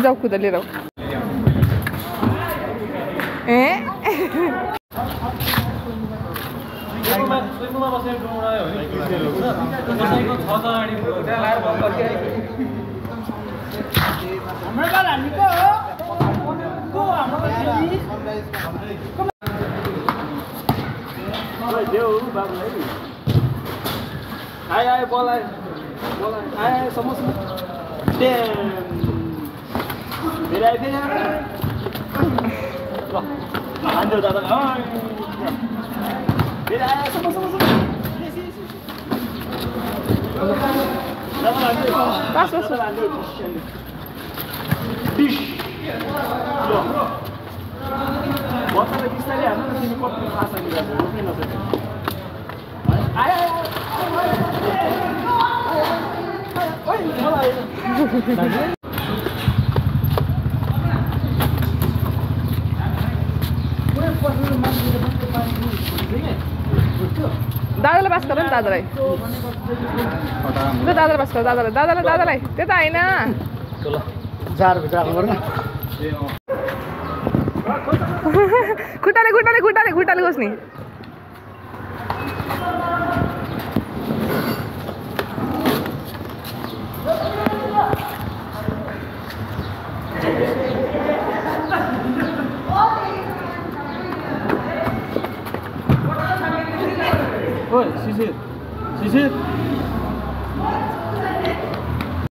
जाऊ खुद लिएर आऊ ए आयो आए बोलायो आए आए samosa Birer birer. Bak. Ben de ödedim. Ay. Bir ayağa sıma sıma sıma. Bas bas bas. Piş. Yok. Bota da gitsen ya. Nasıl bir kopya kalsa gider. Rufin nasıl? Ay ay ay. Ay ay ay. Ay ay ay. दादालाई बास गर नि दादालाई दादालाई बास गर दादालाई दादालाई दादालाई त्यो त होइन खुट्टाले खुट्टाले खुट्टाले खुट्टाले खोज्ने Thank you. 喂，西西，西西。